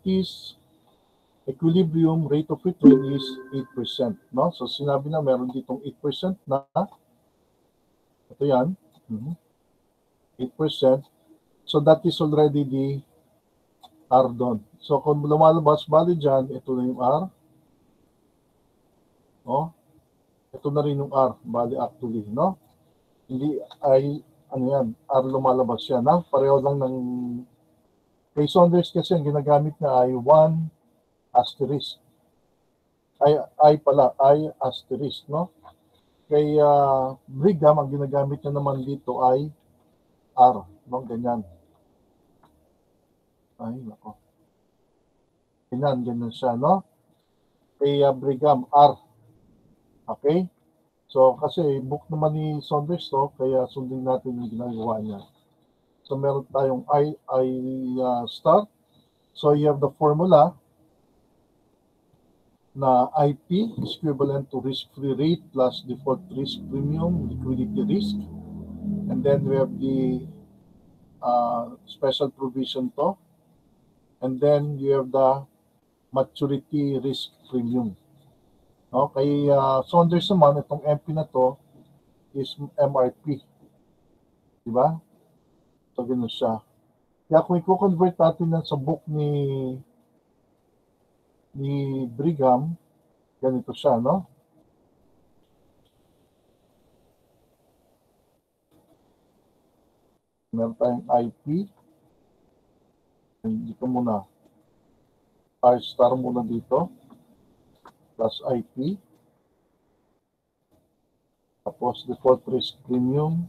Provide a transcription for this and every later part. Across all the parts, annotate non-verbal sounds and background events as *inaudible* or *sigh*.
securities equilibrium rate of return is 8%. No? So sinabi na meron ditong 8% na ito yan. Mhm. 8%. So that is already the R doon. So kung lumalabas bali dyan, ito na yung R. Oh, ito na rin yung R, bali actually, no? Hindi ay, ano yan, R lumalabas yan, ha? Pareho lang ng, kay Saunders kasi ang ginagamit na ay 1 asterisk. Ay, ay pala, ay asterisk, no? Kay uh, Brigham, ang ginagamit niya naman dito ay R, no? Ganyan. Ay, nako. Ganyan, ganyan siya, no? Kay uh, Brigham, R. Okay? So, kasi book naman ni Saunders to, kaya sundin natin yung ginagawa niya. So, meron tayong I, I uh, start. So, you have the formula na IP is equivalent to risk-free rate plus default risk premium, liquidity risk. And then we have the uh, special provision to. And then you have the maturity risk premium. No? Kay uh, Saunders naman, itong MP na to is MRP. Di ba? So, ganun siya. Kaya kung i-convert natin yan sa book ni ni Brigham, ganito siya, no? Meron tayong IP. Dito muna. R star muna dito. Plus IP. Tapos default risk premium.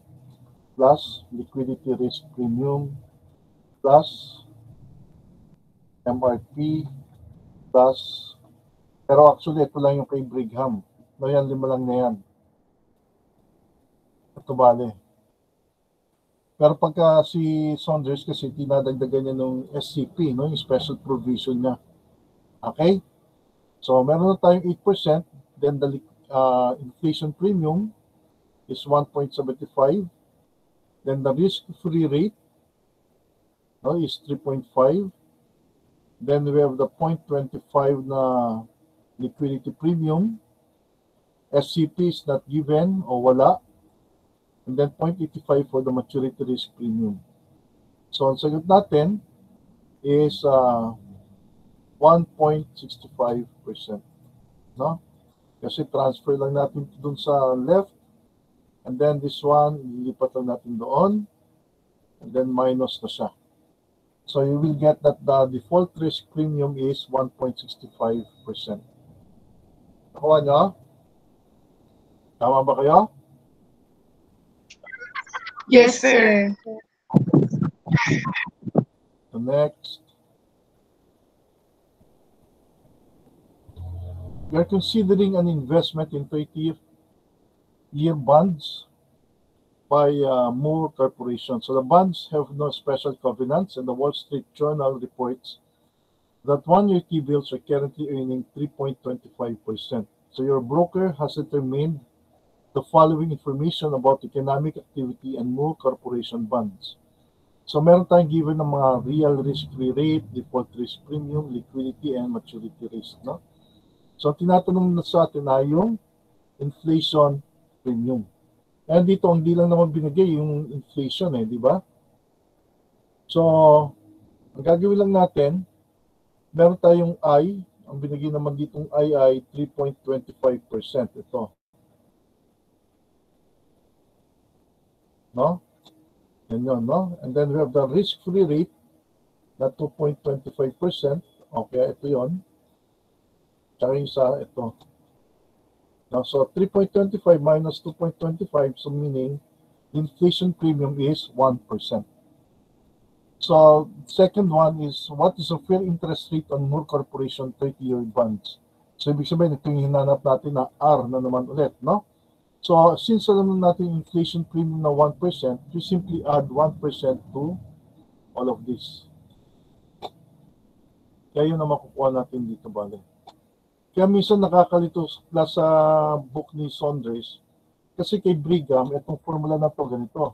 Plus liquidity risk premium. Plus MRP plus pero actually ito lang yung kay Brigham. No, yan, lima lang na yan. Ito bale. Pero pagka si Saunders kasi tinadagdagan niya ng SCP, no, yung special provision niya. Okay? So meron na tayong 8%, then the uh, inflation premium is 1.75. Then the risk-free rate no, is 3.5. Then we have the 0.25 na liquidity premium. SCP is not given o wala. And then 0.85 for the maturity risk premium. So ang sagot natin is uh, 1.65%. No? Kasi transfer lang natin dun sa left. And then this one, lilipat lang natin doon. And then minus na siya. So you will get that the default risk premium is 1.65%. Nakuha nyo? Tama ba kayo? Yes, sir. The next. We are considering an investment in 30 year bonds by uh, Moore Corporation. So the bonds have no special covenants, and the Wall Street Journal reports that one-year T-bills are currently earning 3.25%. So your broker has determined the following information about economic activity and Moore Corporation bonds. So meron tayong given ng mga real risk-free rate, default risk premium, liquidity, and maturity risk. No? So tinatanong na sa atin ay yung inflation premium. Kaya dito, hindi lang naman binigay yung inflation eh, di ba? So, ang gagawin lang natin, meron tayong I, ang binigay naman ditong I ay 3.25%. Ito. No? Yan yun, no? And then we have the risk-free rate na 2.25%. Okay, ito yon. Tsaka yung sa ito. Now, so 3.25 minus 2.25, so meaning inflation premium is 1%. So, second one is, what is the fair interest rate on Moore Corporation 30-year bonds? So, ibig sabihin, ito yung hinanap natin na R na naman ulit, no? So, since alam natin inflation premium na 1%, you simply add 1% to all of this. Kaya yun na makukuha natin dito, bale. Kaya minsan nakakalito sa book ni Saunders kasi kay Brigham, itong formula na to ganito.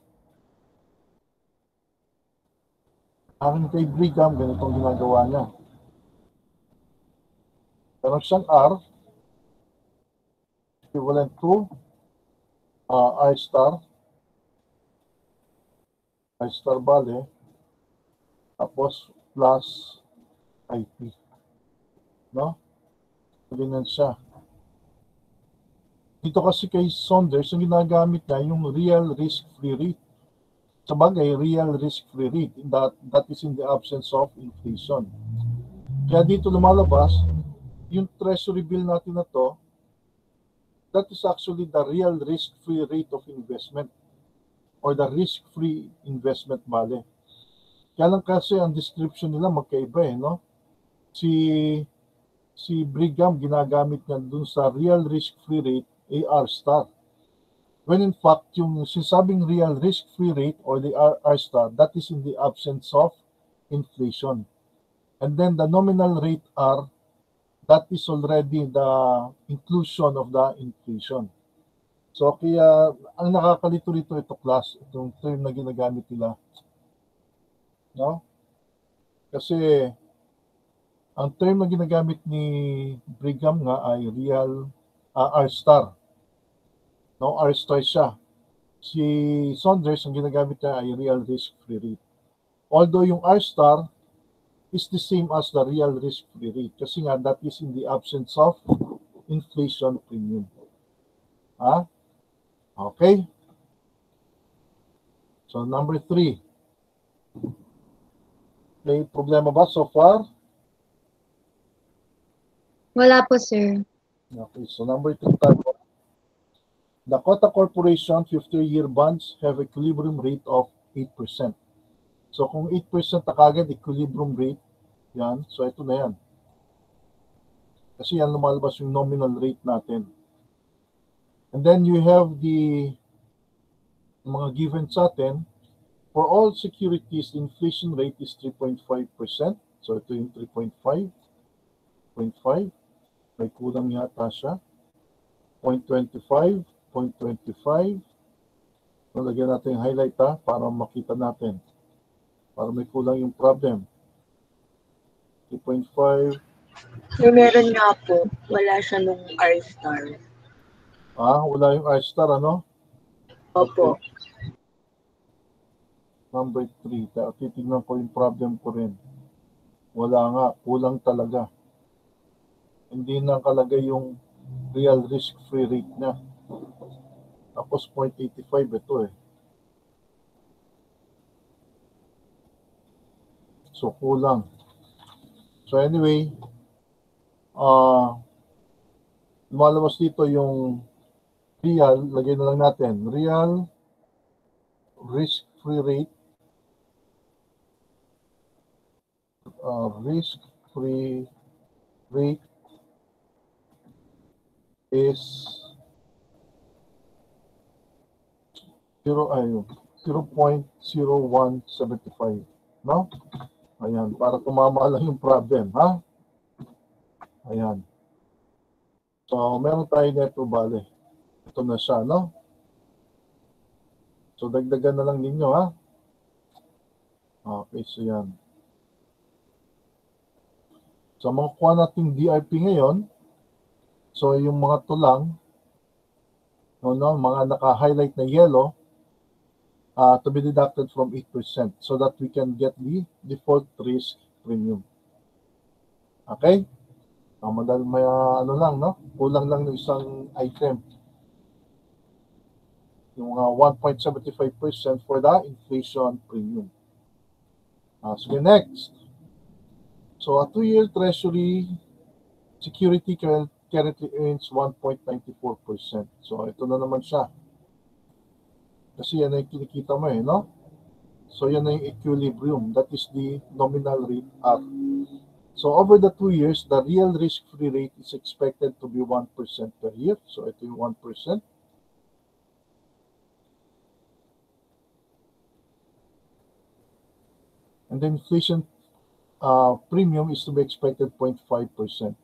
Ang kay Brigham, ganitong ginagawa niya. Meron siyang R equivalent to uh, I star I star bale tapos plus IP. No? Ganyan siya. Dito kasi kay Saunders, ang ginagamit niya yung real risk-free rate. Sa bagay, real risk-free rate. That, that is in the absence of inflation. Kaya dito lumalabas, yung treasury bill natin na to, that is actually the real risk-free rate of investment or the risk-free investment value. Kaya lang kasi ang description nila magkaiba eh, no? Si si Brigham ginagamit niya dun sa real risk-free rate AR star. When in fact, yung sinasabing real risk-free rate or the R star, that is in the absence of inflation. And then the nominal rate R, that is already the inclusion of the inflation. So kaya ang nakakalito rito ito class, itong term na ginagamit nila. No? Kasi ang term na ginagamit ni Brigham nga ay real uh, R star. No, R star siya. Si Saunders ang ginagamit niya ay real risk free rate. Although yung R star is the same as the real risk free rate kasi nga that is in the absence of inflation premium. Ha? Okay? So number three. May problema ba so far? Wala po, sir. Okay, so number two tayo. Dakota Corporation 50-year bonds have equilibrium rate of 8%. So kung 8% na kagad equilibrium rate, yan, so ito na yan. Kasi yan lumalabas yung nominal rate natin. And then you have the mga given sa atin. For all securities, inflation rate is 3.5%. So ito yung 3.5. 0.5 may kulang yata siya. 0.25, 0.25. So, lagyan natin yung highlight ha, para makita natin. Para may kulang yung problem. 3.5. Yung meron nga po, wala siya nung R-star. Ah, wala yung R-star, ano? Opo. Number 3. Titignan ko yung problem ko rin. Wala nga, kulang talaga. Hindi nakalagay yung real risk-free rate niya. Tapos 0.85 ito eh. So kulang. So anyway, uh, lumalabas dito yung real, lagay na lang natin, real risk-free rate uh, risk-free rate is 0 ay 0.0175 no? Ayan para tumama lang yung problem ha? Ayan. So meron tayo neto bale. Ito na siya no? So dagdagan na lang ninyo ha? Okay so yan. So makukuha natin DRP ngayon So yung mga tulang, no, no, mga naka-highlight na yellow, uh, to be deducted from 8% so that we can get the default risk premium. Okay? Uh, madal, may uh, ano lang, no? Kulang lang ng isang item. Yung uh, 1.75% for the inflation premium. Uh, sige, next. So a two-year treasury security current currently earns 1.94%. So, ito na naman siya. Kasi yan ay kinikita mo eh, no? So, yan ay equilibrium. That is the nominal rate R. So, over the two years, the real risk-free rate is expected to be 1% per year. So, ito yung 1%. And the inflation uh, premium is to be expected 0.5%.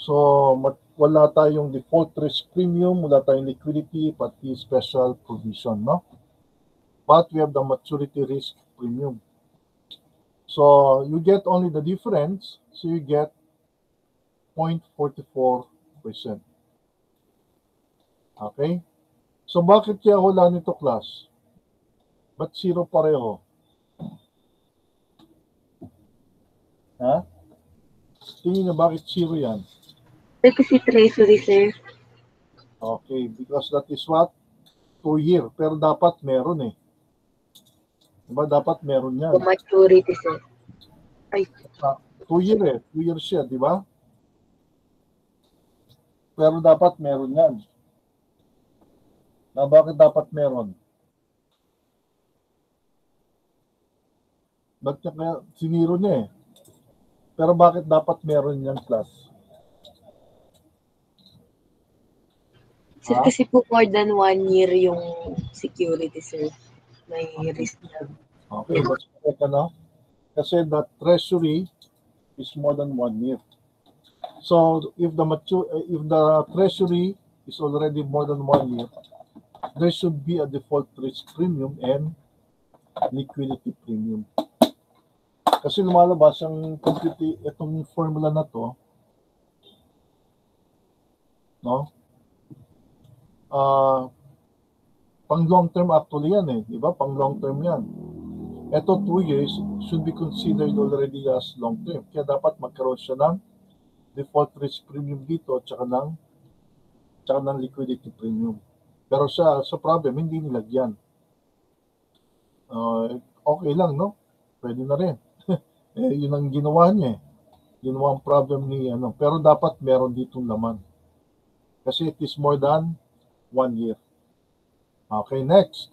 So, wala tayong default risk premium, wala tayong liquidity, pati special provision, no? But we have the maturity risk premium. So, you get only the difference So you get 0.44%. Okay? So bakit kaya wala nito class? Ba't zero pareho? Ha? Tingin na bakit zero yan? Kasi treasury, sir. Okay, because that is what? Two year. Pero dapat meron eh. Diba? Dapat meron yan. Maturity, sir. Ay, Two year eh. Two years siya, di ba? Pero dapat meron yan. Na bakit dapat meron? Ba't niya kaya siniro niya eh? Pero bakit dapat meron yan class? Sir, Ah? kasi po more than one year yung security, sir. May risk na. Okay, that's correct, ano? Kasi the treasury is more than one year. So if the mature, if the treasury is already more than one year, there should be a default risk premium and liquidity premium. Kasi lumalabas ang compute itong formula na to, no? Ah, pang long term actually yan eh, di ba? Pang long term yan. Ito, two years should be considered already as long term. Kaya dapat magkaroon siya ng default risk premium dito at saka ng, tsaka ng liquidity premium. Pero sa sa problem, hindi nilagyan. Uh, okay lang, no? Pwede na rin. *laughs* eh, yun ang ginawa niya eh. Ginawa ang problem ni ano. Pero dapat meron ditong laman. Kasi it is more than one year. Okay, next.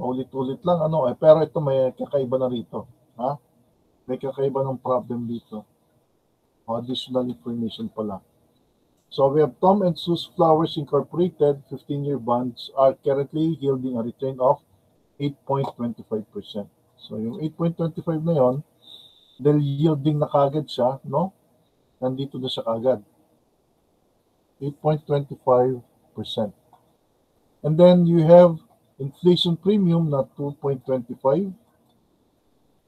Ulit-ulit lang ano eh pero ito may kakaiba na rito, ha? May kakaiba ng problem dito. Additional information pala. So we have Tom and Sue's Flowers Incorporated 15-year bonds are currently yielding a return of 8.25%. So yung 8.25 na yon, dahil yielding na kagad siya, no? Nandito na siya kagad. 8.25%. And then you have inflation premium na 2.25.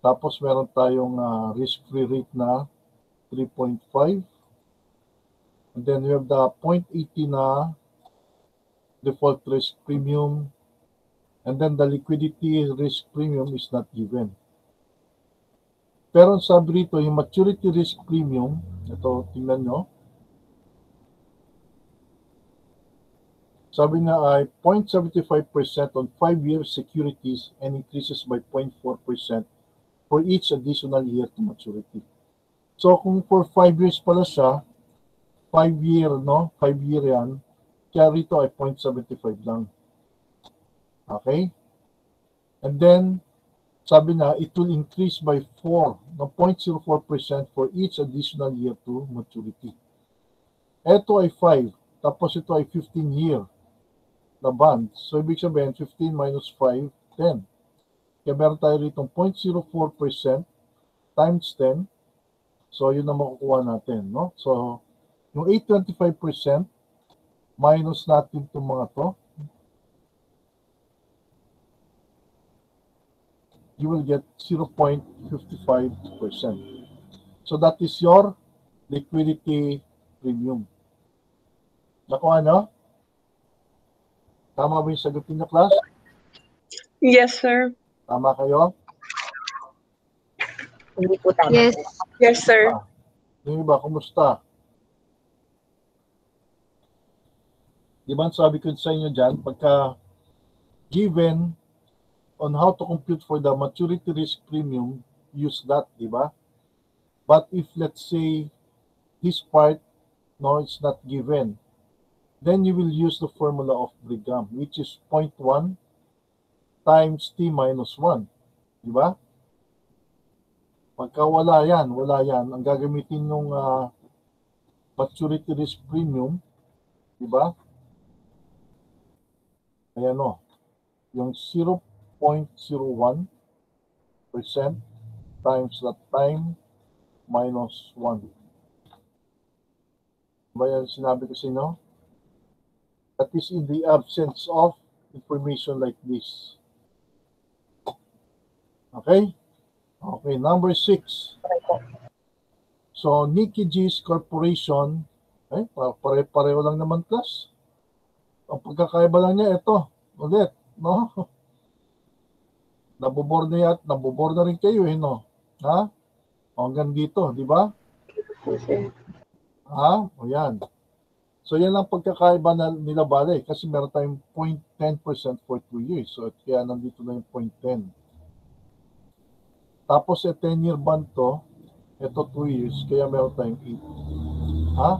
Tapos meron tayong ah, risk-free rate na 3.5. And then we have the 0.80 na default risk premium. And then the liquidity risk premium is not given. Pero sabi rito, yung maturity risk premium, ito, tingnan nyo, Sabi nga ay 0.75% on 5-year securities and increases by 0.4% for each additional year to maturity. So kung for 5 years pala siya, 5 year, no? 5 year yan, kaya rito ay 0.75 lang. Okay? And then, sabi na, it will increase by 4, no, 0.04% for each additional year to maturity. Ito ay 5, tapos ito ay 15 year na bond. So, ibig sabihin, 15 minus 5, 10. Kaya meron tayo rito 0.04% times 10. So, yun ang makukuha natin, no? So, yung 825% minus natin itong mga to, you will get 0.55%. So, that is your liquidity premium. Nakuha nyo? Tama ba yung sagutin niyo, class? Yes, sir. Tama kayo? Hindi po tama. Yes. sir. Yes, sir. Yung iba, kumusta? Di ba sabi ko sa inyo dyan, pagka given on how to compute for the maturity risk premium, use that, di ba? But if let's say this part, no, it's not given, then you will use the formula of Brigham, which is 0.1 times t minus 1. Di ba? Pagka wala yan, wala yan, ang gagamitin yung ah, maturity risk premium, di ba? Ayan o, yung 0.01% times that time minus 1. Ba yan sinabi ko sa inyo? That is in the absence of information like this. Okay? Okay, number six. So, Nicky G's Corporation, eh, pa- pare-pareho lang naman class. Ang pagkakaiba lang niya, ito, ulit, no? *laughs* Nabubor na yan, nabubor na rin kayo, eh, no? Ha? Hanggang dito, di ba? Ha? O yan. So, yan lang pagkakaiba na nila bale, kasi meron tayong 0.10% for 2 years. So, kaya nandito na yung 0.10. Tapos, eh, 10-year bond to, ito 2 years, kaya meron tayong 8. Ha?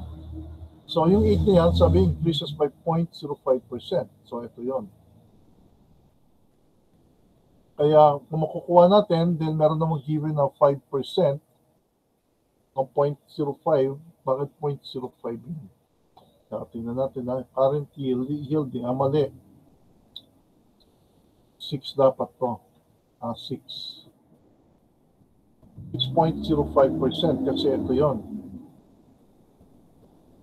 So, yung 8 na yan, sabi, increases by 0.05%. So, ito yon. Kaya, kung makukuha natin, then meron namang given na 5% ng 0.05. Bakit 0.05 yun? Kaya tingnan natin na current yield, yielding, ah, mali. 6 dapat to. Ah, 6. 6.05% kasi ito yon.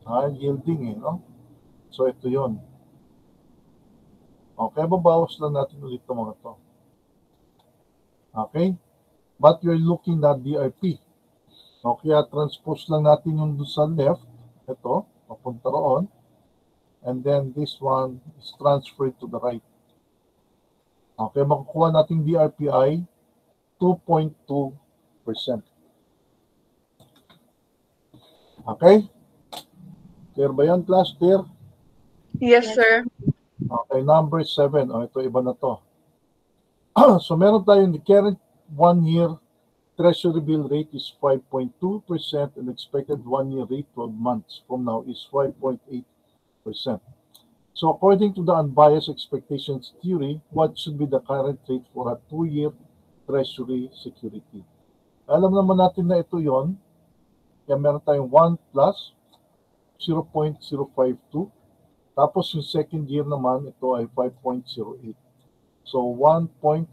Ah, yielding eh, no? So ito yon. Okay, babawas lang natin ulit itong mga to. Okay? But you're looking at DRP. O kaya transpose lang natin yung sa left. Ito, papunta roon. And then this one is transferred to the right. Okay, makukuha natin DRPI 2.2%. Okay? Clear ba yan, class? Clear? Yes, sir. Okay, number seven. O, ito iba na to. *clears throat* so, meron tayong the current one-year treasury bill rate is 5.2% and expected one-year rate 12 months from now is 5.8%. So, according to the unbiased expectations theory, what should be the current rate for a two-year treasury security? Alam naman natin na ito yon. Kaya meron tayong 1 plus 0.052 tapos yung second year naman, ito ay 5.08. So 1.058.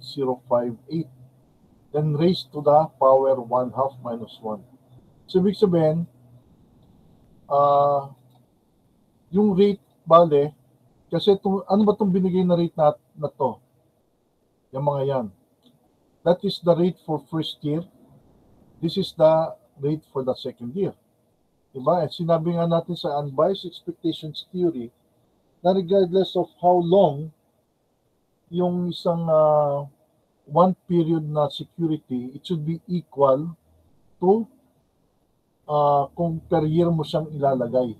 Then raised to the power 1 half minus 1. So ibig sabihin, ah yung rate, bale, kasi itong, ano ba itong binigay na rate na, na to? Yung mga yan. That is the rate for first year. This is the rate for the second year. Diba? At sinabi nga natin sa unbiased expectations theory, na regardless of how long yung isang uh, one period na security, it should be equal to uh, kung year mo siyang ilalagay.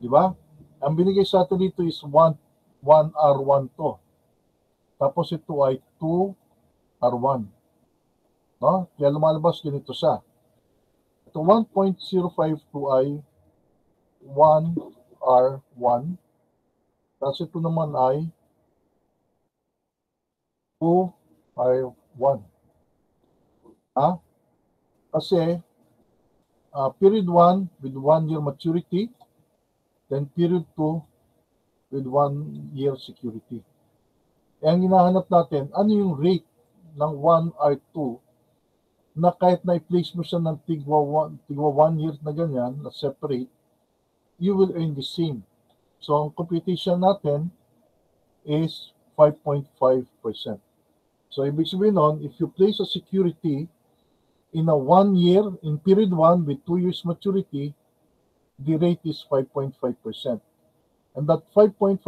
Di ba? Ang binigay sa atin dito is 1, 1 R1 to. Tapos ito ay 2 R1. No? Kaya lumalabas ganito siya. Ito 1.052 ay 1 R1 tapos ito naman ay 2 ay 1. Ha? Kasi uh, period 1 with 1 year maturity, then period 2 with 1 year security. E ang hinahanap natin, ano yung rate ng 1 R2 na kahit na i-place mo siya ng tigwa 1, tigwa 1 year na ganyan, na separate, you will earn the same. So, ang computation natin is 5.5%. So, ibig sabihin nun, if you place a security in a one year, in period one with two years maturity, the rate is 5.5%. And that 5.5%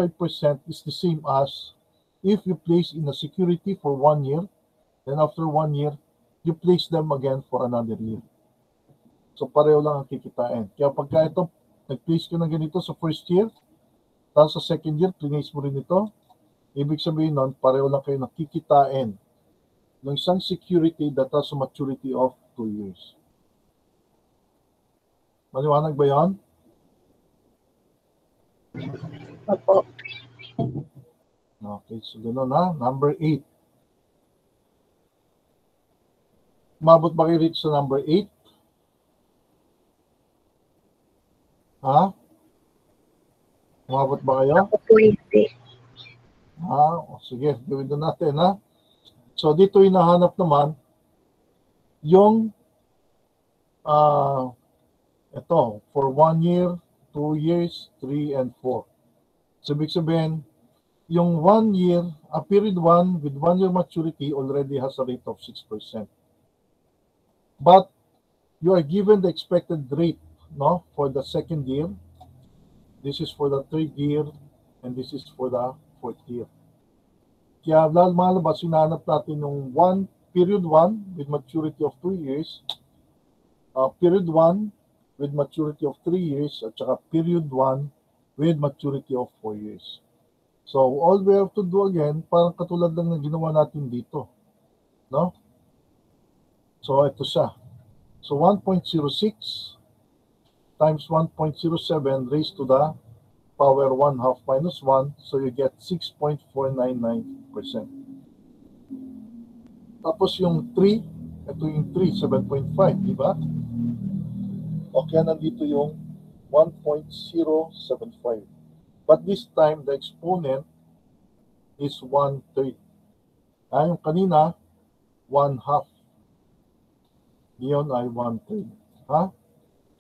is the same as if you place in a security for one year, then after one year, you place them again for another year. So, pareho lang ang kikitain. Kaya pagka ito, nag-place ka ng ganito sa first year, tapos sa second year, place mo rin ito. Ibig sabihin nun, pareho lang kayo nakikitain ng isang security that has a maturity of 2 years. Maliwanag ba yan? Opo. Okay, so gano'n ha. Number 8. Umabot ba kayo sa number 8? Ha? Umabot ba kayo? Ako po hindi. Ah, o sige, gawin na natin ha. So dito hinahanap naman yung ah ito, for one year, two years, three, and four. So ibig sabihin, yung one year, a period one with one year maturity already has a rate of 6%. but you are given the expected rate no for the second year this is for the third year and this is for the fourth year kaya lalo malabas hinahanap natin yung one period 1 with maturity of 2 years uh, period 1 with maturity of 3 years at saka period 1 with maturity of 4 years. So all we have to do again parang katulad lang ng ginawa natin dito no? So ito siya. So 1.06 times 1.07 raised to the power 1 half minus 1. So you get 6.499%. Tapos yung 3, ito yung 3, 7.5, di ba? O kaya nandito yung 1.075. But this time, the exponent is 1 third. Ah, yung kanina, 1 half yun ay one-third. Ha?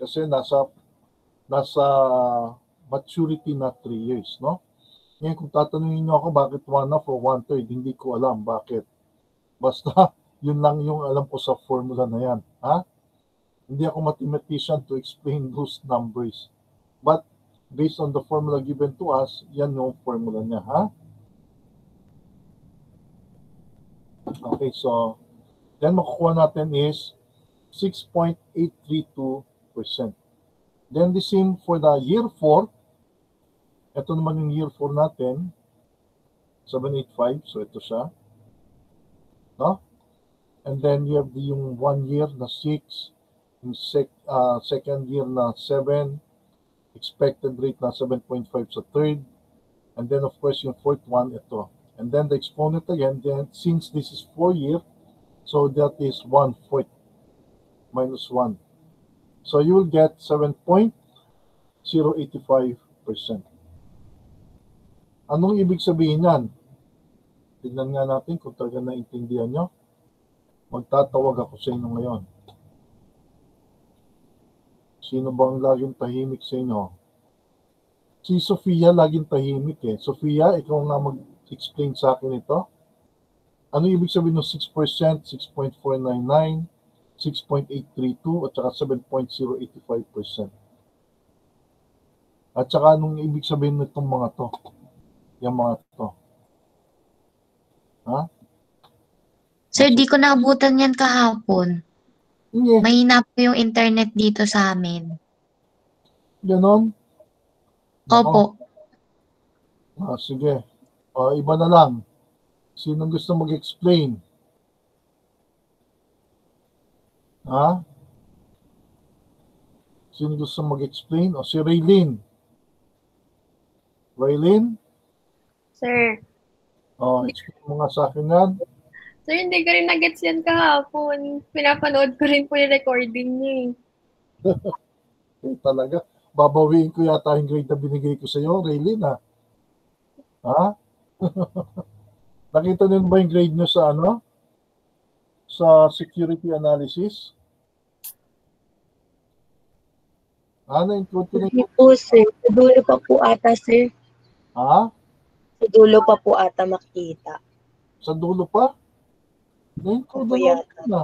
Kasi nasa nasa maturity na 3 years, no? Ngayon, kung tatanungin niyo ako bakit one half or one-third, hindi ko alam bakit. Basta, *laughs* yun lang yung alam ko sa formula na yan. Ha? Hindi ako mathematician to explain those numbers. But, based on the formula given to us, yan yung formula niya, ha? Okay, so, then makukuha natin is 6.832%. Then the same for the year 4. Ito naman yung year 4 natin. 785. So ito siya. No? And then you have the yung one year na 6. Yung sec, uh, second year na 7. Expected rate na 7.5 sa third. And then of course yung fourth one, ito. And then the exponent again, then since this is 4 year, so that is 1 fourth minus 1. So you will get 7.085%. Anong ibig sabihin yan? Tignan nga natin kung talaga naintindihan nyo. Magtatawag ako sa inyo ngayon. Sino ba ang laging tahimik sa inyo? Si Sofia laging tahimik eh. Sofia, ikaw nga mag-explain sa akin ito. Ano ibig sabihin ng 6%, 6.499, 6.832 at saka 7.085%. At saka anong ibig sabihin nitong mga to? Yung mga to. Ha? Sir, di ko naabutan yan kahapon. Hindi. Mahina po yung internet dito sa amin. Ganon? Opo. Ah, sige. Ah, iba na lang. Sino gusto mag-explain? Ha? Sino gusto mag-explain? O si Raylene? Raylene? Sir. O, explain mo nga sa akin yan. Sir, hindi ko rin nagets yan kahapon. Pinapanood ko rin po yung recording niya eh. *laughs* Eh, talaga. Babawiin ko yata yung grade na binigay ko sa iyo, Raylene, ha? Ha? *laughs* Nakita niyo ba yung grade niyo sa ano? Sa security analysis? Ano yung na Hindi po, sir. Dulo pa po ata, sir. Ha? Sa dulo pa po ata makita. Sa dulo pa? Na-encode Opo, na na.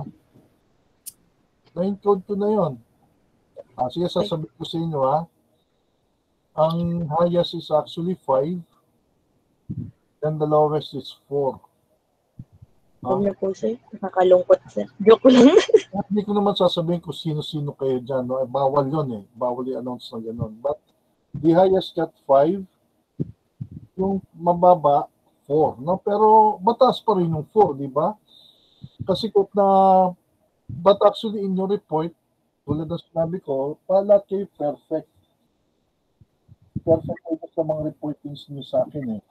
Na-encode ko na yun. Ah, sige, sasabihin ko sa inyo ha. Ang highest is actually 5. Then the lowest is 4. Huwag na po, sir. Nakakalungkot, sir. Joke lang. *laughs* Hindi ko naman sasabihin kung sino-sino kayo dyan. No? Eh, bawal yun eh. Bawal i-announce na gano'n. But the highest got 5. Yung mababa, 4. No? Pero mataas pa rin yung 4, di ba? Kasi kung na, but actually in your report, tulad ng sinabi ko, pala kayo perfect. Perfect kayo sa mga reportings niyo sa akin eh.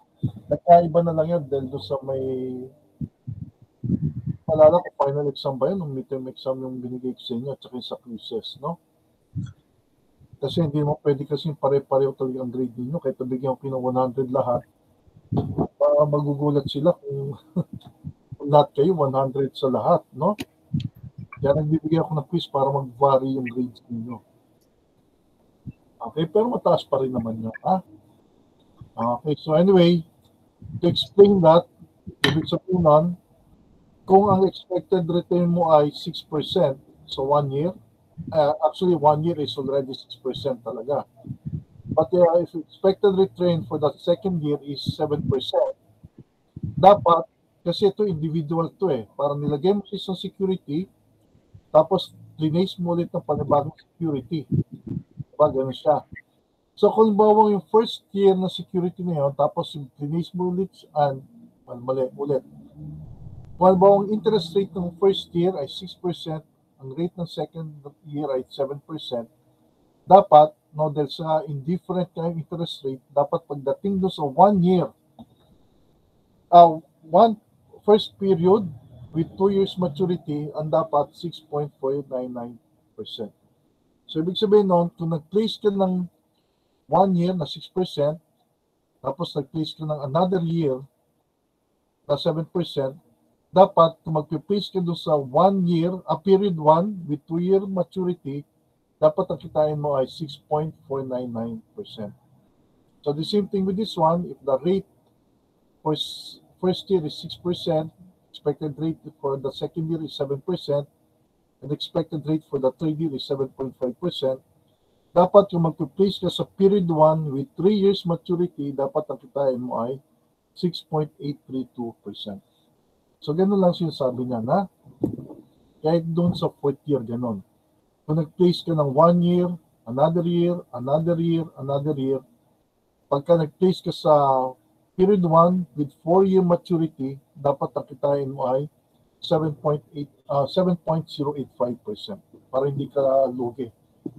Nagkaiba na lang yan dahil doon sa may Malala ko final exam ba yun? Nung midterm exam yung binigay ko sa inyo at saka sa quizzes, no? Kasi hindi mo pwede kasi pare-pareho talaga ang grade ninyo kahit nabigyan ko ng 100 lahat. Baka magugulat sila kung, *laughs* kung lahat kayo 100 sa lahat, no? Kaya nagbibigay ako ng quiz para mag-vary yung grades ninyo. Okay, pero mataas pa rin naman yun, ha? Okay, so anyway, to explain that, ibig sabihin nun, kung ang expected return mo ay 6%, So one year, uh, actually one year is already 6% talaga. But uh, if expected return for the second year is 7%, dapat, kasi ito individual to eh, parang nilagay mo sa isang security, tapos linase mo ulit ng panibagong security. Diba, ganun siya. So kung bawa yung first year na security na yun, tapos yung linase mo ulit, and, well, mali, ulit. Kung bawa ang interest rate ng first year ay 6%, ang rate ng second year ay 7%, dapat, no, dahil sa indifferent kayong interest rate, dapat pagdating doon sa one year, uh, one first period with two years maturity, ang dapat 6.499%. So, ibig sabihin nun, kung nag-place ka ng one year na 6%, tapos nag-place ka ng another year na 7%, dapat kung mag-place ka doon sa one year, a period one with two year maturity, dapat ang kitain mo ay 6.499%. So the same thing with this one, if the rate for first year is 6%, expected rate for the second year is 7%, and expected rate for the third year is 7.5%, dapat yung mag-place ka sa period 1 with 3 years maturity, dapat ang kitain mo ay 6.832%. So, ganun lang sinasabi niya na kahit doon sa fourth year, ganun. Kung nag-place ka ng one year, another year, another year, another year, pagka nag-place ka sa period 1 with 4-year maturity, dapat nakitain mo ay 7.8 ah, 7.085% para hindi ka lugi.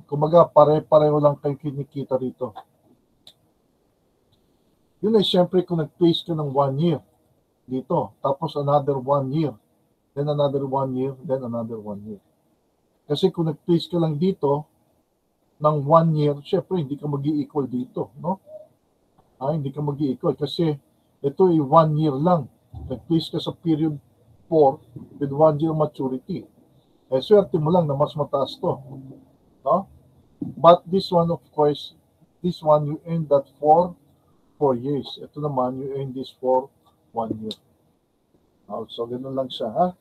Kumbaga, pare-pareho lang kayo kinikita rito. Yun ay syempre kung nag-place ka ng 1 year dito, tapos another 1 year, then another 1 year, then another 1 year. Kasi kung nag-place ka lang dito ng 1 year, syempre hindi ka mag equal dito, no? Ah, hindi ka mag equal kasi ito ay 1 year lang. Nag-place ka sa period 4 with 1 year maturity. Eh, swerte mo lang na mas mataas to. No? But this one, of course, this one, you earn that for 4 years. Ito naman, you earn this for 1 year. Oh, so, ganun lang siya, ha?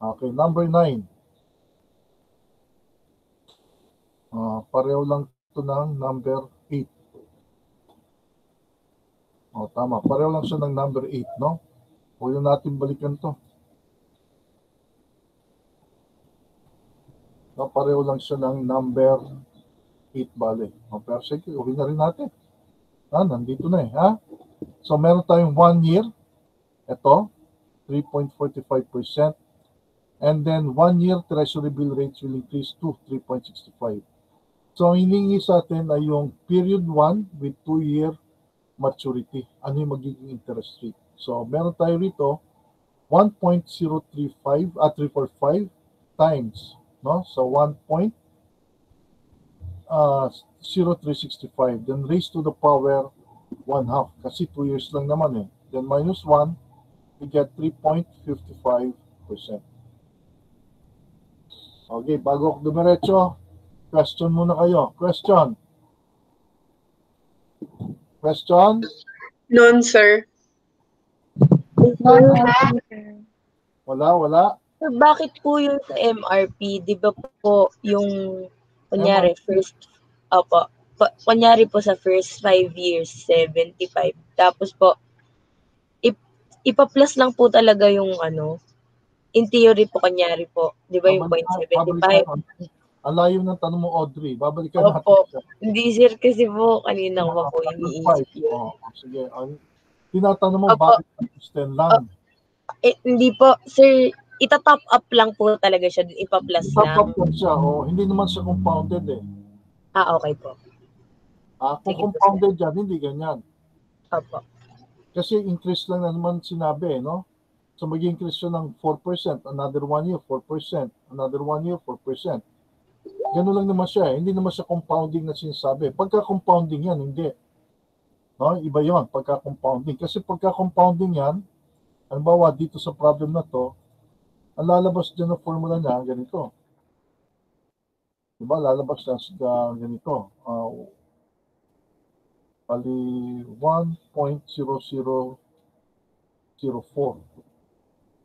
Okay, number 9. Ah, pareho lang ito ng number 8. Oh, tama. Pareho lang siya ng number 8, no? Huwag na natin balikan to. No, pareho lang siya ng number 8 bale. O, pero sige, uwi na rin natin. Ah, nandito na eh, ha? So, meron tayong 1 year. Ito, 3.45%. And then, 1 year treasury bill rates will increase to 3.65. So, hiningi sa atin ay yung period 1 with 2 year maturity. Ano yung magiging interest rate? So, meron tayo rito 1.035 at 345 times, no? So 1. Point, uh, 0365 then raised to the power 1 half kasi 2 years lang naman eh. Then minus 1, we get 3.55%. Okay, bago ako dumiretso, question muna kayo. Question. Question? Non, sir. Wala, wala. Sir, bakit po yung sa MRP, di ba po yung, kunyari, first, opo, pa, kunyari po sa first 5 years, 75. Tapos po, ip, ipa-plus lang po talaga yung ano, in theory po, kunyari po, di ba yung point Babalikan- 75? babalikan natin. Ang layo ng tanong mo, Audrey. Babalikan Opo. natin. siya. Hindi, sir, kasi po, kanina ko po iniisip yun. Oh, sige. Ang tinatanong mo, Opo. bakit extend lang? Eh, hindi po, sir, itatop up lang po talaga siya, ipa-plus lang. lang siya. Oh, hindi naman siya compounded eh. Ah, okay po. Ah, kung Sige po, compounded yan, hindi ganyan. Opo. Kasi increase lang na naman sinabi, eh, no? So mag-increase siya ng 4%, another one year, 4%, another one year, 4%. Ganun lang naman siya, eh. hindi naman siya compounding na sinasabi. Pagka compounding yan, hindi. No? Iba yon pagka compounding. Kasi pagka compounding yan, halimbawa dito sa problem na to, ang lalabas dyan ng formula niya, ganito. Diba? Lalabas na ganito. Uh, Bali 1.0004.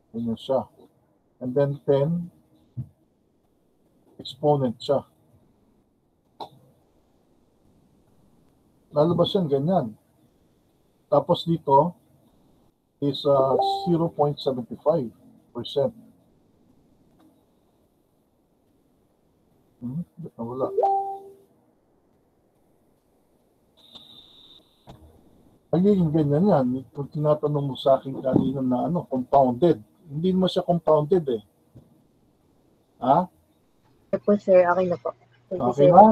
Ganyan siya. And then 10 exponent siya. Lalabas yan ganyan. Tapos dito is uh, 0.75%. Hmm, ba't nawala? Magiging ganyan yan. Kung tinatanong mo sa akin kanina na ano, compounded. Hindi naman siya compounded eh. Ha? Okay po, sir. Okay na po. Thank you, Okay sir. na?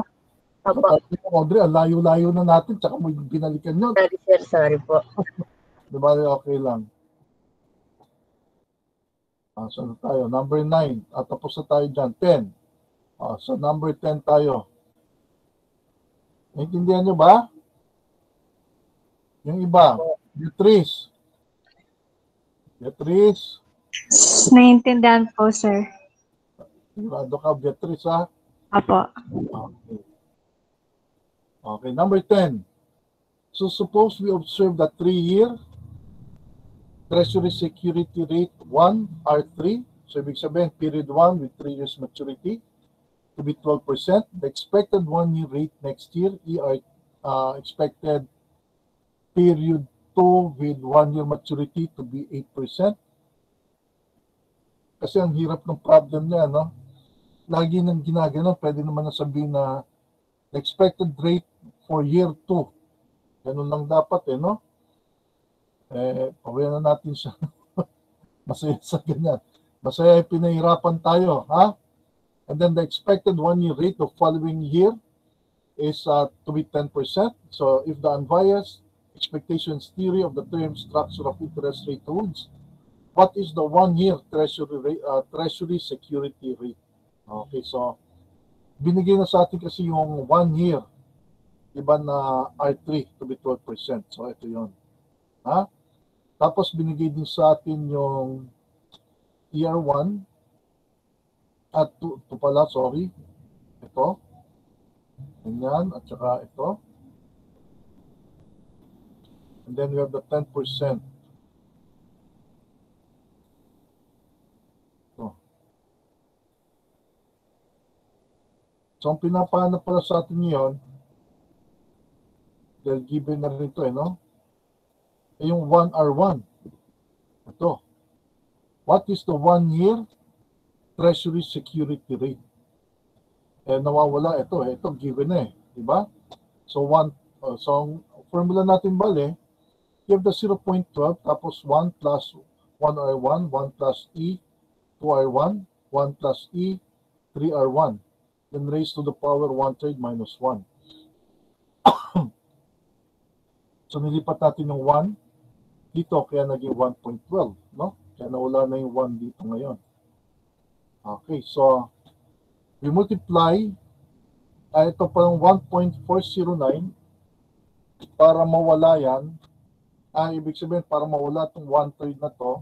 Opo. Sabi mo, Audrey, ang layo-layo na natin, tsaka mo binalikan yun. Sorry, sir. Sorry po. *laughs* Di ba? Okay lang. Ah, so ano tayo? Number 9. At tapos na tayo dyan. 10. Ah, so number 10 tayo. Naintindihan nyo ba? Yung iba. Beatrice. Beatrice. Naiintindihan po, sir. Sigurado ka, Beatrice, ha? Apo. Okay. Okay, number 10. So suppose we observe the three-year Treasury Security Rate 1 R3. So ibig sabihin, period 1 with 3 years maturity to be 12%. The expected one-year rate next year, ER, uh, expected period 2 with 1-year maturity to be 8%. Kasi ang hirap ng problem niya, no? Lagi nang ginagano, pwede naman na sabihin na expected rate for year 2. Ganun lang dapat eh, no? Eh, pawihan na natin siya. *laughs* Masaya sa ganyan. Masaya pinahirapan tayo, ha? And then the expected one-year rate of following year is uh, to be 10%. So if the unbiased expectations theory of the term structure of interest rate holds, what is the one-year treasury rate, uh, treasury security rate? Okay, so binigay na sa atin kasi yung one year, iba na R3 to be 12%. So ito yon. Ha? Tapos binigay din sa atin yung year 1 at 2 ito pala, sorry. Ito. Ganyan, at saka ito. And then we have the 10%. Ito. So, ang pinapahanap pala sa atin ngayon, dahil given na rin ito eh, no? Ay yung 1R1. Ito. What is the one-year Treasury Security Rate? Eh, nawawala ito eh. Ito, given na eh. Diba? So, one, uh, so, formula natin bale, you have the 0.12, tapos 1 plus 1R1, 1 plus E, 2R1, 1 plus E, 3R1 then raised to the power 1 third minus 1. *coughs* so nilipat natin yung 1 dito kaya naging 1.12, no? Kaya nawala na yung 1 dito ngayon. Okay, so we multiply ay ito pa yung 1.409 para mawala yan. Ah, ibig sabihin para mawala itong 1 third na to,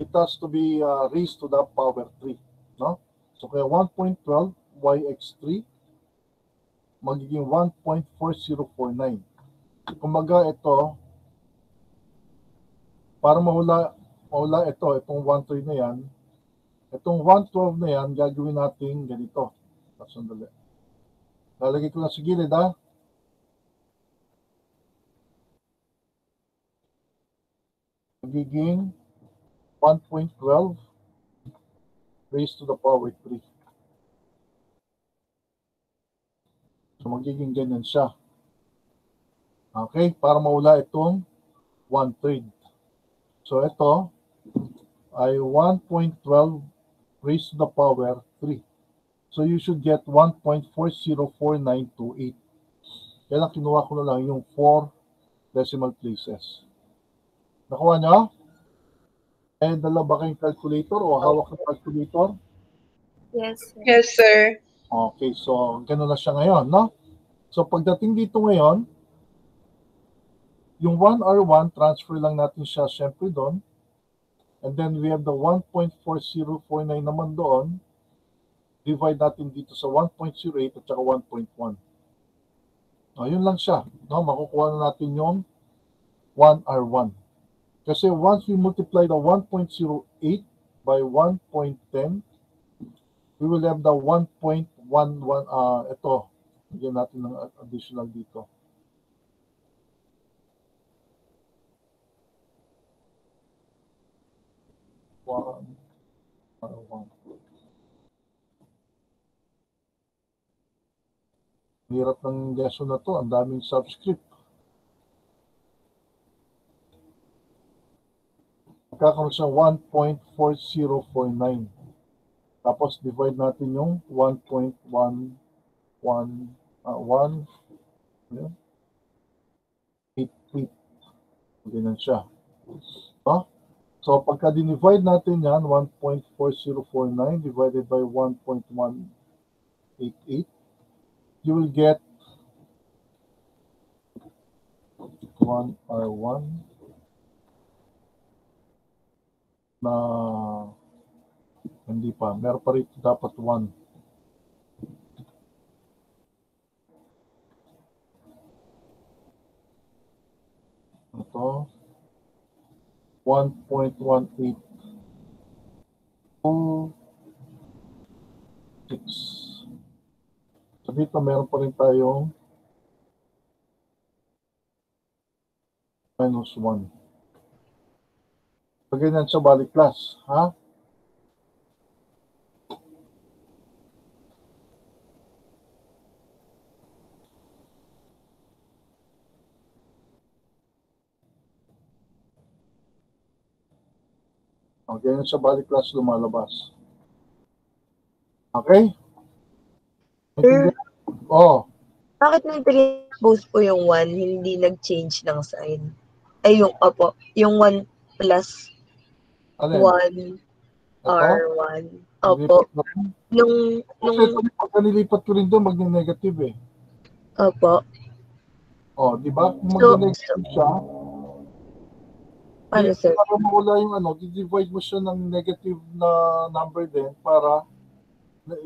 it has to be uh, raised to the power 3, no? So kaya 1.12 yx3 magiging 1.4049. Kumaga ito, para mahula, mahula ito, itong 1.3 na yan, itong 1.12 na yan, gagawin natin ganito. Sandali. Lalagay ko na sa gilid ha. Magiging 1.12 raised to the power 3. So magiging ganyan siya. Okay, para mawala itong 1 third. So ito ay 1.12 raised to the power 3. So you should get 1.404928. Kaya lang kinuha ko na lang yung 4 decimal places. Nakuha nyo? Eh, dala ba kayong calculator o hawak ng calculator? Yes, sir. Yes, sir. Okay, so gano'n na siya ngayon, no? So pagdating dito ngayon, yung 1R1, transfer lang natin siya syempre doon. And then we have the 1.4049 naman doon. Divide natin dito sa 1.08 at saka 1.1. No, yun lang siya. No? Makukuha na natin yung 1R1. Kasi once we multiply the 1.08 by 1.10, we will have the 1.11, uh, ito, bigyan natin ng additional dito. One, uh, one. Hirap ng lesson na to, ang daming subscript. Magkakaroon siya 1.4049. Tapos divide natin yung 1.11 uh, 1 ano? 88. Ganyan siya. No? So pagka dinivide natin yan 1.4049 divided by 1.188 you will get 1 R1 na hindi pa. Meron pa rito dapat 1. Ito. 1.18. 6. So dito meron pa rin tayong minus 1. Pag ganyan siya balik class, ha? O, ganyan siya balik class lumalabas. Okay? Sir, Oh, bakit nung pinag-post po yung 1, hindi nag-change ng sign? Ay, yung, opo, yung 1 plus alin? 1 Ito? R1. Opo, na- nung, Kasi nung, pag nilipat ko rin doon, mag-negative eh. opo, Oh, di ba? Kung So- mag-negative siya, ano di- sir? para mawala yung ano, divide mo siya ng negative na number din para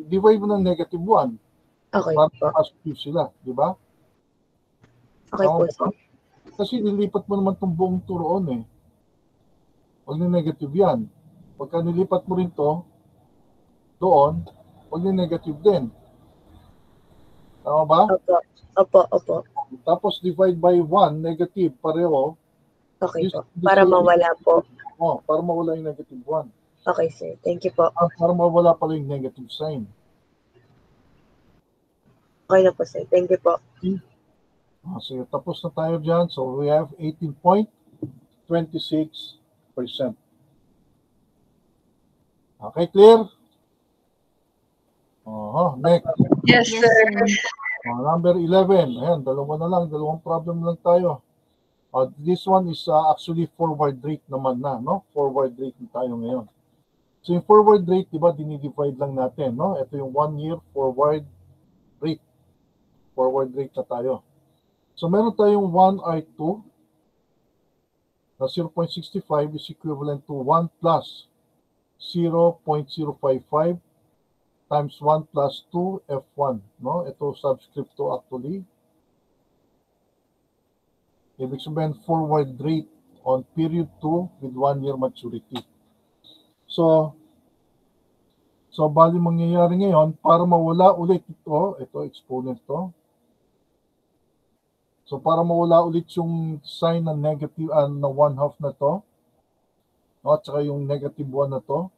divide mo ng negative 1 Okay para po, positive sila, di ba? okay po sir. Kasi nilipat mo naman tong buong turoon eh. Huwag na negative yan. Pagka nilipat mo rin to, doon, huwag na negative din. Tama ba? Opo, opo, opo. Tapos divide by 1, negative, pareho. Okay This- po. this Para mawala po. Oh, para mawala yung negative 1. Okay sir, thank you po. Ah, para mawala pala yung negative sign. Okay na po sir, thank you po. Ah, sige, tapos na tayo dyan. So we have 18.26%. Okay, clear? Oho, next. Yes, sir. Oh, number 11. Ayan, dalawa na lang. Dalawang problem lang tayo. Uh, this one is uh, actually forward rate naman na, no? Forward rate na tayo ngayon. So yung forward rate, di ba, dinidivide lang natin, no? Ito yung one year forward rate. Forward rate na tayo. So meron tayong 1R2 na 0.65 is equivalent to 1 plus 0.055 times 1 plus 2 F1. No? Ito subscript to actually. Ibig sabihin forward rate on period 2 with 1 year maturity. So, so bali mangyayari ngayon, para mawala ulit ito, ito exponent to. So para mawala ulit yung sign na negative, ah, na 1 half na to, no? at saka yung negative 1 na to.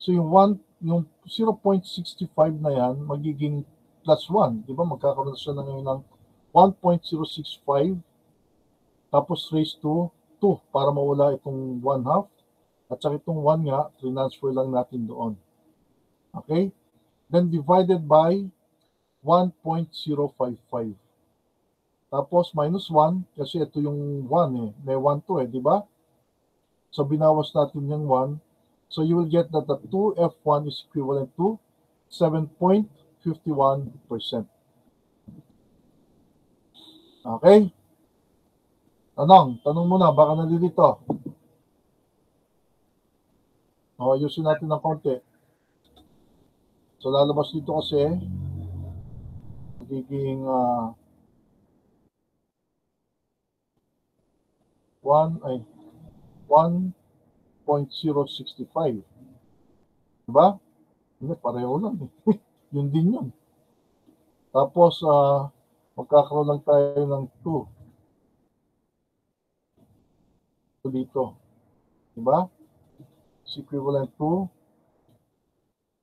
So yung 1, yung 0.65 na yan, magiging plus 1. Di ba? Magkakaroon siya na ngayon ng 1.065 tapos raised to 2 para mawala itong 1 half. At saka itong 1 nga, transfer lang natin doon. Okay? Then divided by 1.055. Tapos minus 1, kasi ito yung 1 eh. May 1 to eh, di ba? So binawas natin yung 1. So you will get that the 2F1 is equivalent to 7.51%. Okay? Tanong, tanong muna, baka nalilito. O, ayusin natin ng konti. So lalabas dito kasi, magiging ah, 1 ay 1.065. Diba? Hindi, pareho lang eh. *laughs* yun din yun. Tapos, ah, magkakaroon lang tayo ng 2. Ito dito. Diba? Is equivalent to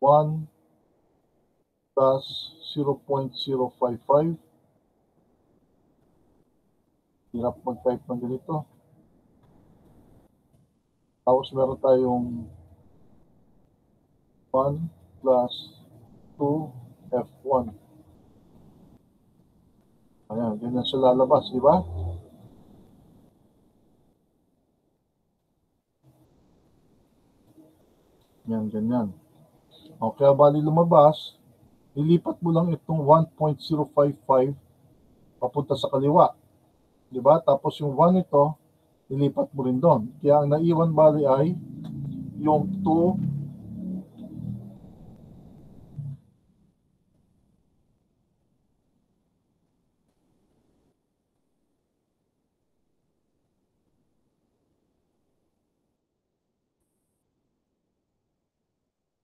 1 plus 0.055. Hirap mag-type ng ganito. Tapos meron tayong 1 plus 2 F1. Ayan, ganyan siya lalabas, di ba? Yan, ganyan. O, kaya bali lumabas, ilipat mo lang itong 1.055 papunta sa kaliwa. Di ba? Tapos yung 1 ito, ilipat mo rin doon. Kaya ang naiwan bali ay yung 2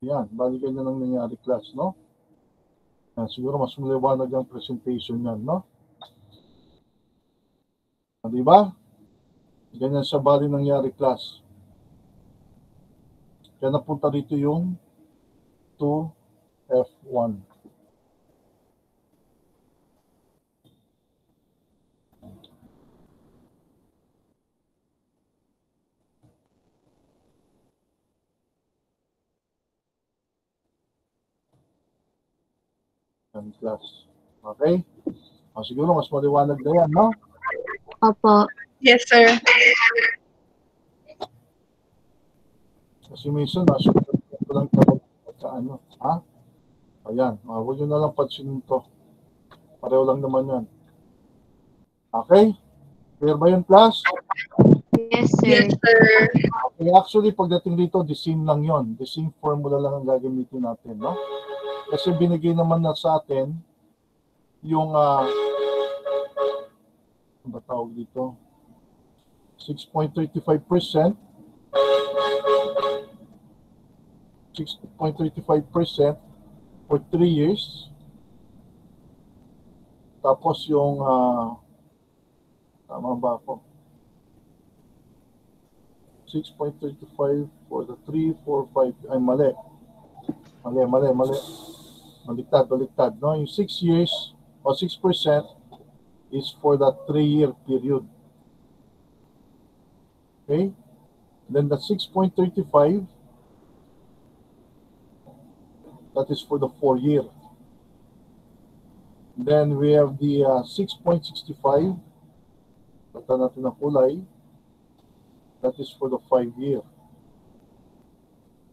Yan, bali ganyan ang nangyari class, no? Yan, siguro mas maliwanag ang presentation yan, no? Ah, Di ba? Ganyan sa bali nangyari class. Kaya napunta rito yung 2F1. Yan class. Okay? O, siguro mas maliwanag na yan, no? Opo. Yes, sir. Kasi minsan, nasa ko lang tawag sa ano. Ha? Ayan. Uh, huwag nyo na lang pansinin to. Pareho lang naman yan. Okay? Clear ba yun, class? Yes, sir. Yes, sir. Okay, actually, pagdating dito, the same lang yon. The same formula lang ang gagamitin natin, no? Kasi binigay naman na sa atin yung, ah, ano ba tawag dito? 6.35%. 6.35% for 3 years. Tapos yung, ah, tama ba ako? 6.35 for the 3, 4, 5. Ay, mali. Mali, mali, mali. Baliktad, baliktad. No? Yung 6 years o 6% is for the 3-year period. Okay? Then the 6.35 that is for the 4 year. Then we have the uh, 6.65 Bata natin ng kulay. That is for the 5 year.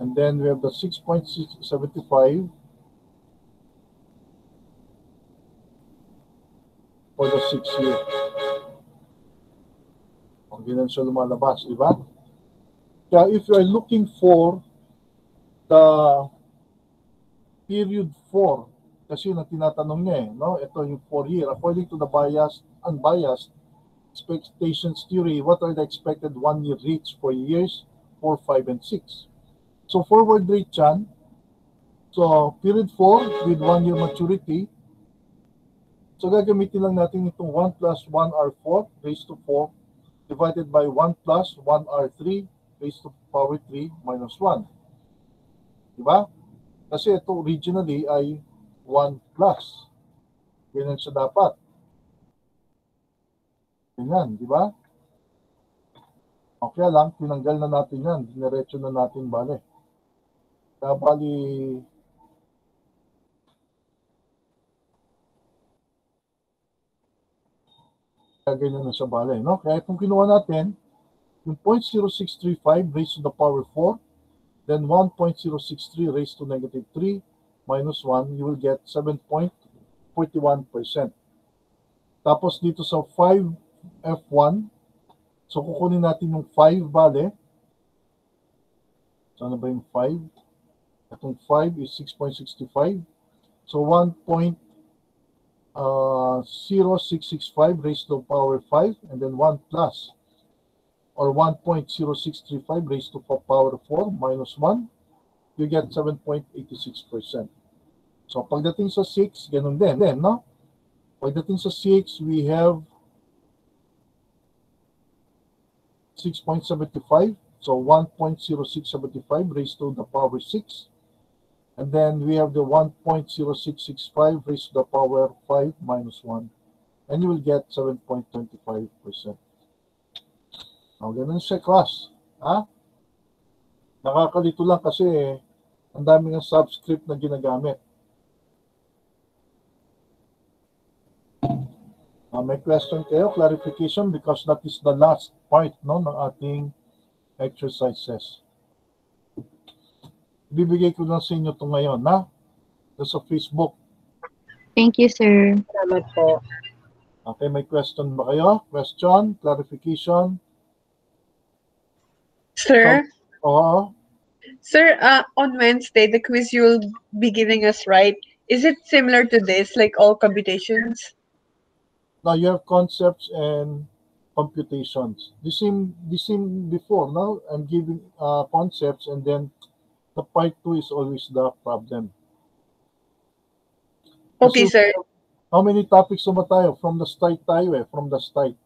And then we have the 6.75 for the 6 year. Ang siya lumalabas, di ba? Kaya if you are looking for the period 4, kasi ang tinatanong niya eh, no? Ito yung 4 year. According to the biased, unbiased expectations theory, what are the expected one-year rates for years 4, 5, and 6? So forward rate yan. So period 4 with one-year maturity. So gagamitin lang natin itong 1 plus 1 R4 raised to 4 divided by 1 plus 1 R3 raised to power 3 minus 1. Diba? Kasi ito originally ay 1 plus. Ganyan siya dapat. Ganyan, di ba? Okay lang, tinanggal na natin yan. Dinerecho na natin, bale. Kaya bali, kaya ganyan na siya bale, no? Kaya kung kinuha natin, yung 0.0635 raised to the power 4, then 1.063 raised to negative 3 minus 1, you will get 7.41%. Tapos dito sa 5 F1. So, kukunin natin yung 5, bale. Sana ba yung 5? Itong 5 is 6.65. So, 1.0665 raised to power 5 and then 1 plus or 1.0635 raised to power 4 minus 1 you get 7.86%. So pagdating sa 6, ganun din, din, no? Pagdating sa 6, we have 6.75. So 1.0675 raised to the power 6. And then we have the 1.0665 raised to the power 5 minus 1. And you will get 7.25%. O, ganun siya class. Ha? Nakakalito lang kasi ang dami ng subscript na ginagamit. Uh, may question kayo, clarification, because that is the last part no, ng ating exercises. Bibigay ko lang sa inyo ito ngayon, na? Ito sa Facebook. Thank you, sir. Salamat po. Okay, may question ba kayo? Question, clarification? Sir, Oo. sir, uh, on Wednesday, the quiz you'll be giving us, right? Is it similar to this, like all computations? Now you have concepts and computations. The same, the same before. Now I'm giving uh, concepts, and then the part two is always the problem. Okay, Kasi sir. How many topics na ba tayo? From the start tayo eh, from the start.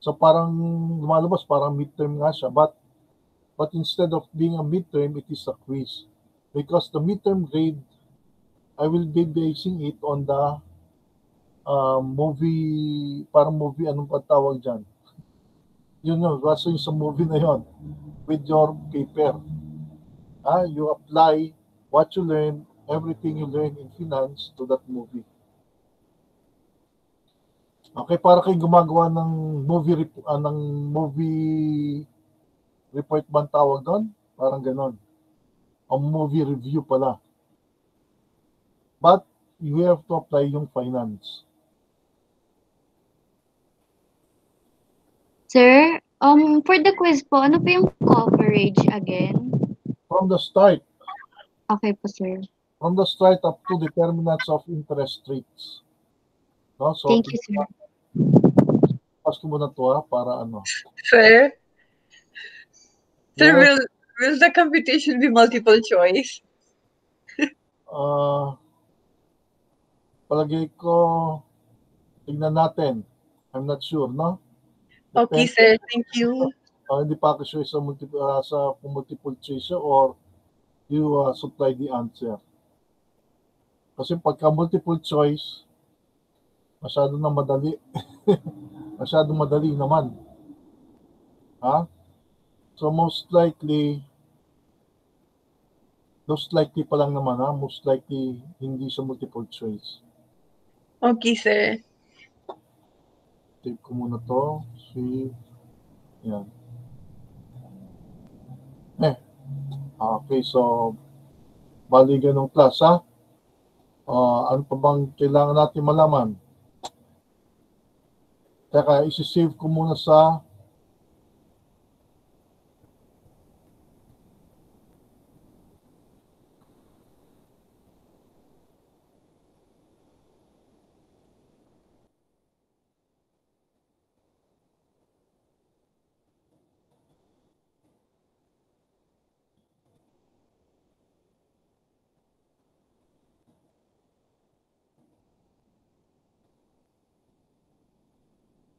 So parang lumalabas, parang midterm nga siya. But, but instead of being a midterm, it is a quiz. Because the midterm grade, I will be basing it on the uh, movie, parang movie, anong patawag dyan? Yun yun, basta yung sa movie na yon with your paper. Ah, you apply what you learn, everything you learn in finance to that movie. Okay, para kayong gumagawa ng movie rep- ah, ng movie report ba ang tawag doon? Parang ganon. O movie review pala. But you have to apply yung finance. Sir, um, for the quiz po, ano po yung coverage again? From the start, Okay po, sir. from the start up to determinants of interest rates. No? So, Thank you, sir. Pas ko muna to ha, para ano. Sir, sir, Yes. will will the computation be multiple choice? *laughs* Ah, palagay ko, tignan natin. I'm not sure, no? Okay, Depende- sir. Thank you. Ah, hindi pa ako sure sa multiple, ah, sa multiple choice or you ah, supply the answer. Kasi pagka multiple choice, masyado na madali. *laughs* masyado madali naman. Ha? So most likely, most likely pa lang naman ha, most likely hindi siya multiple choice. Okay, sir. Take ko muna to. See. Yan. Eh. Okay, so bali ganong class ha. Ah, ano pa bang kailangan natin malaman? Teka, isi-save ko muna sa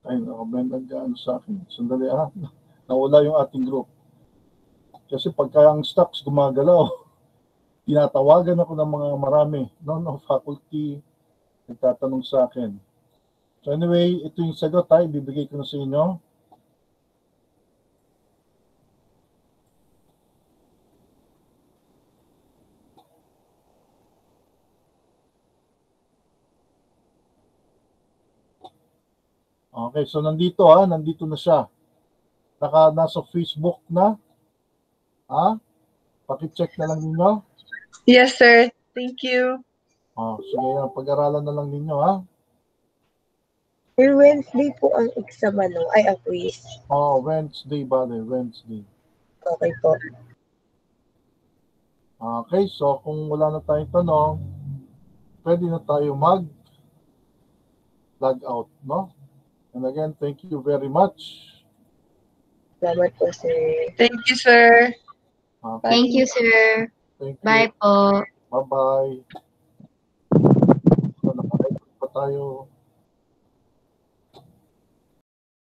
ay, nakablend nag-ano sa akin. Sandali ah. *laughs* Nawala yung ating group. Kasi pagka ang stocks gumagalaw, *laughs* tinatawagan ako ng mga marami, no, no, faculty, nagtatanong sa akin. So anyway, ito yung sagot tayo, bibigay ko na sa inyo. Okay, so nandito ha, nandito na siya. Naka, nasa Facebook na. Ha? Paki-check na lang ninyo. Yes, sir. Thank you. Oh, sige, pag-aralan na lang ninyo ha. Sir, Wednesday po ang exam ano, ay ang quiz. Oh, Wednesday bale, Wednesday. Okay po. Okay, so kung wala na tayong tanong, pwede na tayo mag log out, no? And again, thank you very much. Salamat po, sir. Thank you, sir. Okay. Thank you, sir. Thank you. Bye po. Bye-bye. So, naka-record pa tayo.